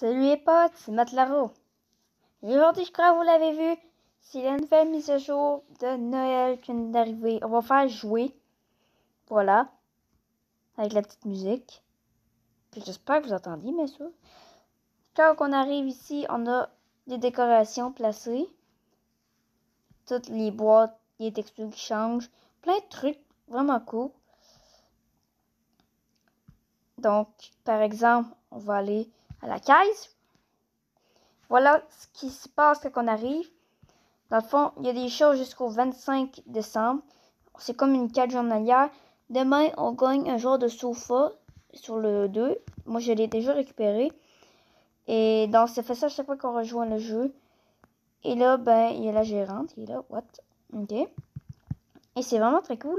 Salut les potes, c'est Matt Laro. Et aujourd'hui, je crois que vous l'avez vu, c'est la nouvelle mise à jour de Noël qui vient d'arriver. On va faire jouer. Voilà. Avec la petite musique. Puis j'espère que vous entendiez, bien sûr. Quand on arrive ici, on a des décorations placées. Toutes les boîtes, les textures qui changent. Plein de trucs vraiment cool. Donc, par exemple, on va aller à la caisse. Voilà ce qui se passe quand on arrive. Dans le fond, il y a des choses jusqu'au 25 décembre. C'est comme une carte journalière. Demain, on gagne un jour de sofa sur le 2. Moi, je l'ai déjà récupéré. Et donc, ça fait ça chaque fois qu'on rejoint le jeu. Et là, ben, il y a la gérante qui est là. What? OK. Et c'est vraiment très cool.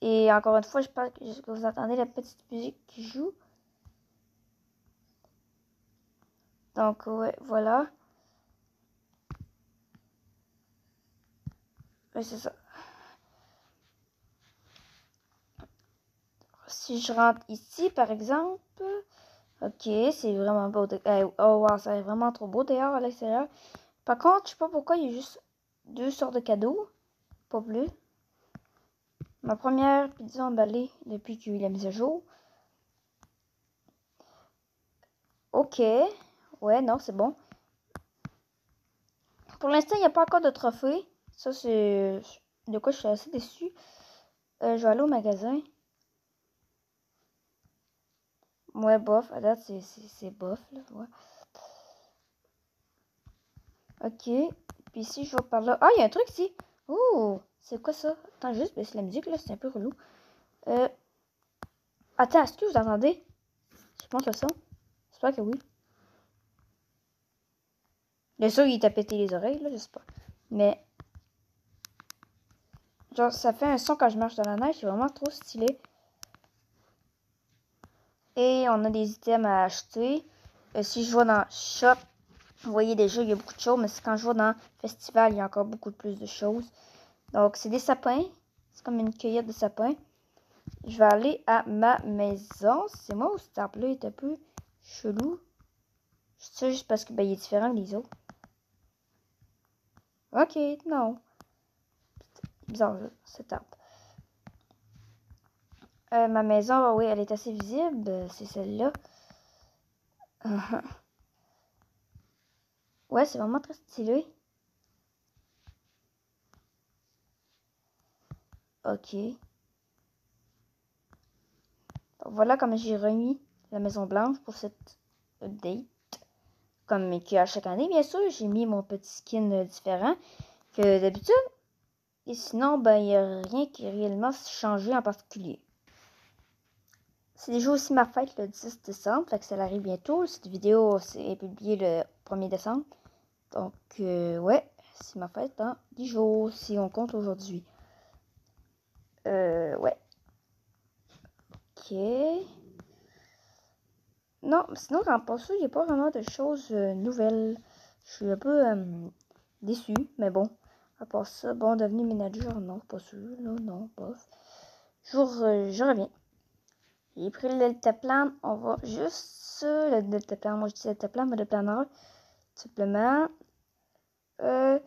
Et encore une fois, je pense que vous entendez la petite musique qui joue. Donc, ouais, voilà. Ouais, c'est ça. Si je rentre ici, par exemple. Ok, c'est vraiment beau. Eh, oh, wow, c'est vraiment trop beau d'ailleurs à l'extérieur. Par contre, je sais pas pourquoi il y a juste deux sortes de cadeaux. Pas plus. Ma première pizza emballée depuis qu'il y a eu la mise à jour. Ok. Ouais, non, c'est bon. Pour l'instant, il n'y a pas encore de trophée. Ça, c'est de quoi je suis assez déçue. Euh, je vais aller au magasin. Ouais, bof. À date, c'est bof. Là. Ok. Puis ici, je vais par là. Ah, il y a un truc ici. Ouh, c'est quoi ça? Attends, juste baisser la musique, là. C'est un peu relou. Euh... Attends, est-ce que vous entendez? Je pense le son. J'espère que oui. Bien sûr, il t'a pété les oreilles, là, je sais pas. Mais. Genre, ça fait un son quand je marche dans la neige, c'est vraiment trop stylé. Et on a des items à acheter. Euh, si je vais dans Shop, vous voyez déjà, il y a beaucoup de choses, mais quand je vais dans Festival, il y a encore beaucoup plus de choses. Donc, c'est des sapins. C'est comme une cueillette de sapins. Je vais aller à ma maison. C'est moi ou cet arbre-là est un peu chelou? C'est juste parce que ben, il est différent des autres. Ok, non. Bizarre, cet arbre. Euh, ma maison, oui, elle est assez visible. C'est celle-là. ouais, c'est vraiment très stylé. Ok. voilà comme j'ai remis la Maison Blanche pour cette update comme à chaque année, bien sûr, j'ai mis mon petit skin euh, différent que d'habitude. Et sinon, ben, il n'y a rien qui est réellement changé en particulier. C'est déjà aussi ma fête le 10 décembre, fait que ça arrive bientôt. Cette vidéo est publiée le 1er décembre. Donc, euh, ouais, c'est ma fête dans 10 jours, si on compte aujourd'hui. Euh, ouais. Ok. Non, sinon, dans pas ça, il n'y a pas vraiment de choses euh, nouvelles. Je suis un peu euh, déçue, mais bon. À part ça, bon, devenir manager, non, pas sûr, non, non, bof. Je, je reviens. J'ai pris le deltaplan, on va juste le deltaplan, moi je dis deltaplan, mais le planeur, simplement. Euh,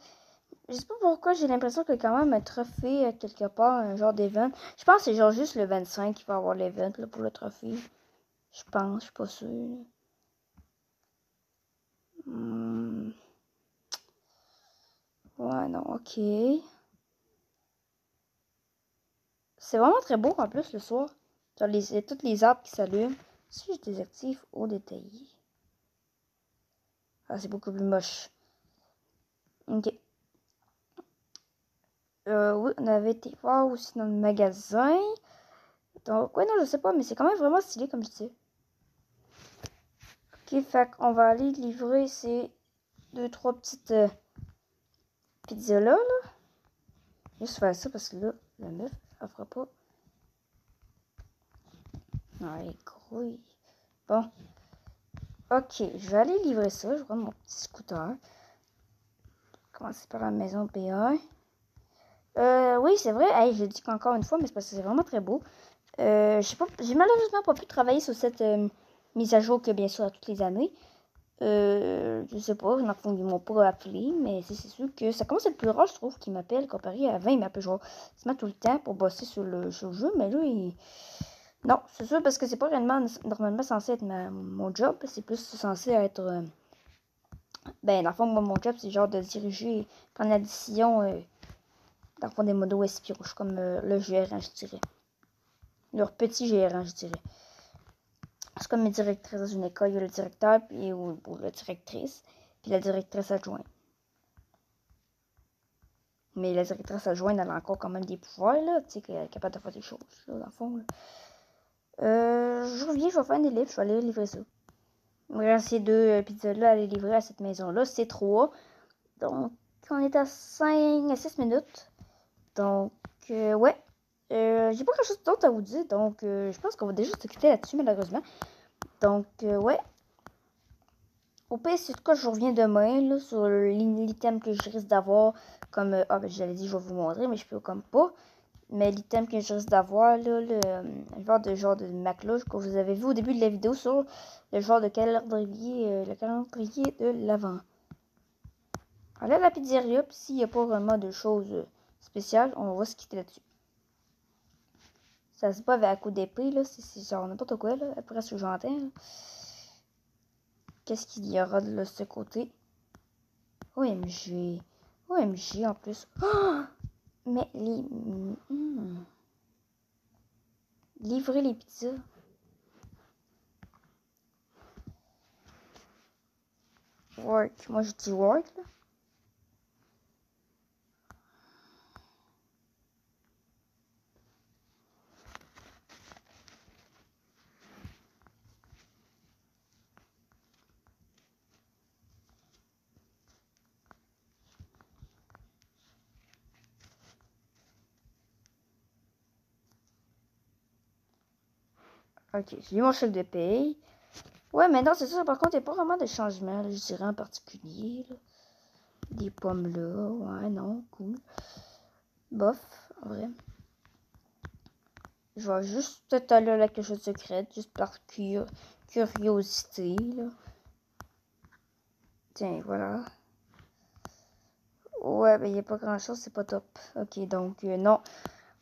je sais pas pourquoi j'ai l'impression a quand même un trophée quelque part, un genre d'événement. Je pense que c'est genre juste le 25 qui va avoir l'événement pour le trophée. Je pense, je suis pas sûre. Hmm. Ouais, non, ok. C'est vraiment très beau en plus le soir. Genre les, toutes les arbres qui s'allument. Si je désactive au détaillé. Ah, c'est beaucoup plus moche. Ok. Euh, oui, on avait été voir aussi dans le magasin. Donc, ouais, non, je sais pas, mais c'est quand même vraiment stylé comme je disais. Ok, fait qu'on va aller livrer ces deux, trois petites euh, pizzas là, là. Juste faire ça parce que là, la meuf, elle fera pas. Non, elle est grouille. Bon. Ok, je vais aller livrer ça. Je prends mon petit scooter. Commencer par la maison B1. Euh, oui, c'est vrai. Hey, je le dis encore une fois, mais c'est parce que c'est vraiment très beau. Euh, j'ai malheureusement pas pu travailler sur cette euh, mise à jour que bien sûr à toutes les années. Euh, je sais pas, le fond, ils m'ont pas appelé, mais c'est sûr que ça commence à être plus rare, je trouve, qu'ils m'appellent comparé à 20, ils m'appellent genre tout le temps pour bosser sur le, sur le jeu, mais là. Non, c'est sûr, parce que c'est pas réellement normalement censé être mon job, c'est plus censé être. Euh, ben, dans le fond, moi, mon job, c'est genre de diriger, prendre la décision, euh, dans le fond, des modos espirouches, comme euh, le gérant, je dirais. Leur petit gérant, je dirais. C'est comme une directrice dans une école, il y a le directeur puis, ou, la directrice, puis la directrice adjointe. Mais la directrice adjointe, elle a encore quand même des pouvoirs, là, tu sais, qu'elle est capable de faire des choses, là, dans le fond. Euh, je reviens, je vais faire des livres, je vais aller livrer ça. Il me ces deux euh, pizzas-là à aller livrer à cette maison-là. C'est trois. Donc, on est à 5 à 6 minutes. Donc, euh, ouais. Euh, j'ai pas grand chose d'autre à vous dire. Donc, je pense qu'on va déjà se quitter là-dessus, malheureusement. Donc, ouais. Au pire, c'est quoi, je reviens demain là, sur l'item que je risque d'avoir. Comme, ah ben j'avais dit, je vais vous montrer, mais je peux comme pas. Mais l'item que je risque d'avoir, là, le, genre de genre de MacLoge que vous avez vu au début de la vidéo sur le genre de calendrier, euh, le calendrier de l'avant. Alors la pizzeria, puis s'il n'y a pas vraiment de choses spéciales, on va se quitter là-dessus. Ça se bat avec un coup d'épée, là, c'est genre n'importe quoi, là, après ce que j'entends. Qu'est-ce qu'il y aura de ce côté? OMG. OMG en plus. Oh! Mais les... Hmm. livrer les pizzas. Work. Moi je dis work là. Ok, j'ai mon chèque de paye. Ouais, mais non, c'est ça. Par contre, il n'y a pas vraiment de changement, je dirais, en particulier. Des pommes là. Ouais, non, cool. Bof, en vrai. Je vais juste peut-être aller à la cachette secrète, juste par curiosité. Tiens, voilà. Ouais, ben, il n'y a pas grand-chose, c'est pas top. Ok, donc, euh, non.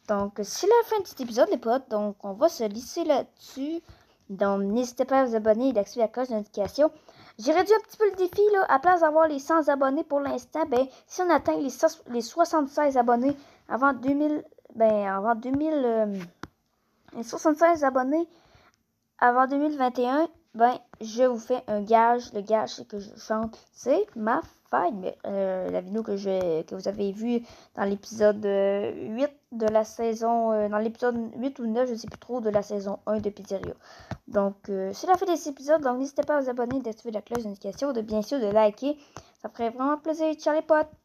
Donc, c'est la fin de cet épisode, les potes. Donc, on va se lisser là-dessus. Donc, n'hésitez pas à vous abonner et d'activer la cloche de notification. J'ai réduit un petit peu le défi, là. À place d'avoir les 100 abonnés pour l'instant, ben, si on atteint les, les 76 abonnés avant 2000, ben, avant 2000, euh, les 76 abonnés avant 2021, ben, je vous fais un gage. Le gage, c'est que je chante, c'est ma mais euh, la vidéo que, que vous avez vue dans l'épisode 8 euh, de la saison, euh, dans l'épisode 8 ou 9, je ne sais plus trop, de la saison 1 de Pizzeria. Donc, c'est la fin de cet épisode, donc n'hésitez pas à vous abonner, d'activer la cloche de notification, de bien sûr de liker. Ça ferait vraiment plaisir. Ciao les potes!